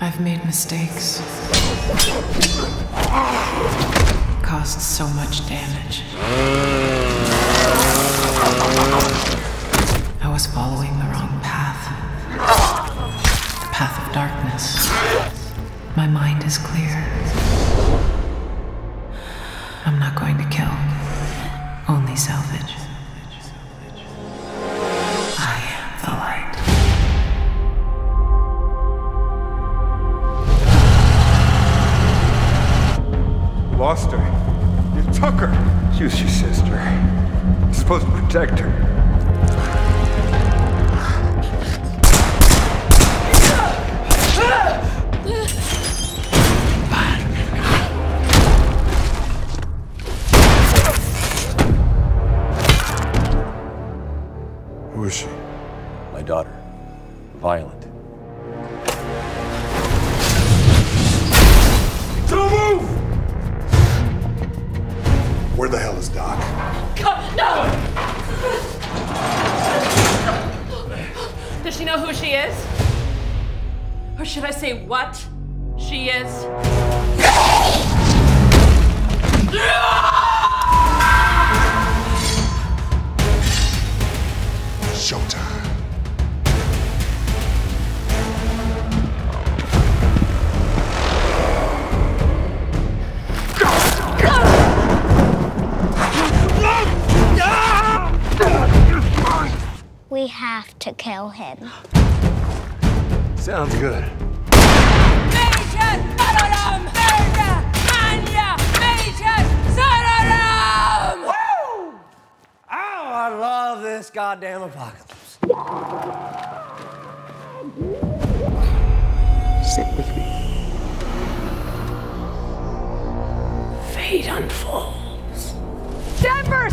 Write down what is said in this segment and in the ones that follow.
I've made mistakes. Caused so much damage. I was following the wrong path. The path of darkness. My mind is clear. I'm not going to kill, only salvage. Lost her. You took her. She was your sister. You're supposed to protect her. Who is she? My daughter. Violent. Don't move! Where the hell is Doc? No! Does she know who she is? Or should I say what she is? We have to kill him. Sounds good. Oh, I love this goddamn apocalypse. Sit with me. Fate unfolds. Denver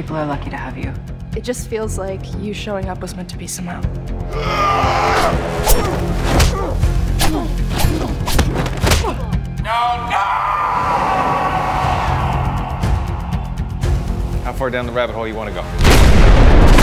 people are lucky to have you. It just feels like you showing up was meant to be somehow. How far down the rabbit hole you want to go?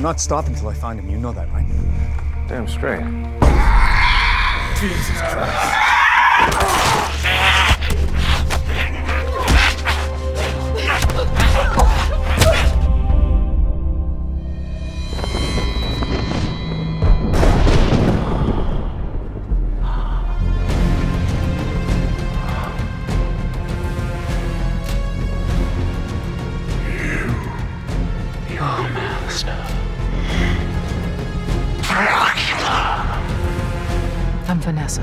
I'm not stopping till I find him. You know that, right? Damn straight. Jesus Christ. Vanessa.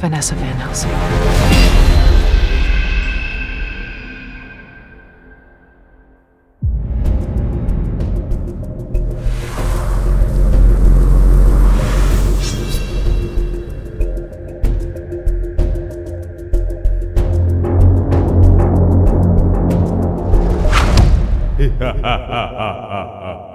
Vanessa Van Helsing. Ha ha ha ha ha.